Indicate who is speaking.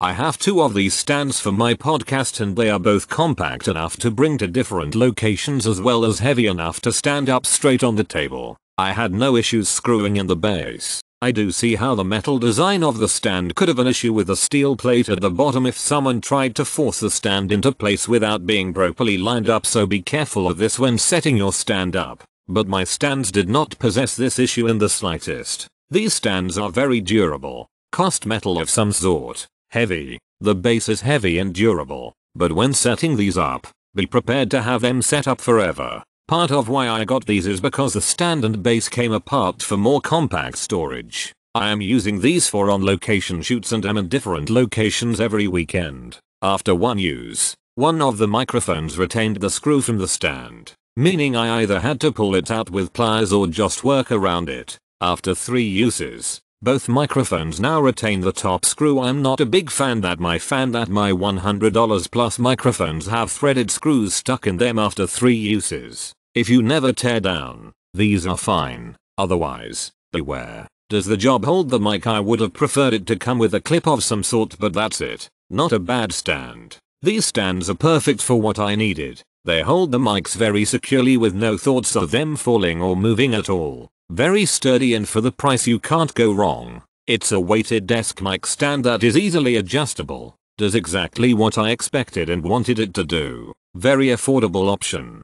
Speaker 1: I have two of these stands for my podcast and they are both compact enough to bring to different locations as well as heavy enough to stand up straight on the table. I had no issues screwing in the base. I do see how the metal design of the stand could have an issue with the steel plate at the bottom if someone tried to force the stand into place without being properly lined up so be careful of this when setting your stand up. But my stands did not possess this issue in the slightest. These stands are very durable, cast metal of some sort, heavy, the base is heavy and durable, but when setting these up, be prepared to have them set up forever. Part of why I got these is because the stand and base came apart for more compact storage. I am using these for on location shoots and am in different locations every weekend. After one use, one of the microphones retained the screw from the stand, meaning I either had to pull it out with pliers or just work around it. After three uses, both microphones now retain the top screw I'm not a big fan that my fan that my $100 plus microphones have threaded screws stuck in them after 3 uses. If you never tear down, these are fine, otherwise, beware. Does the job hold the mic I would have preferred it to come with a clip of some sort but that's it. Not a bad stand. These stands are perfect for what I needed. They hold the mics very securely with no thoughts of them falling or moving at all. Very sturdy and for the price you can't go wrong. It's a weighted desk mic stand that is easily adjustable. Does exactly what I expected and wanted it to do. Very affordable option.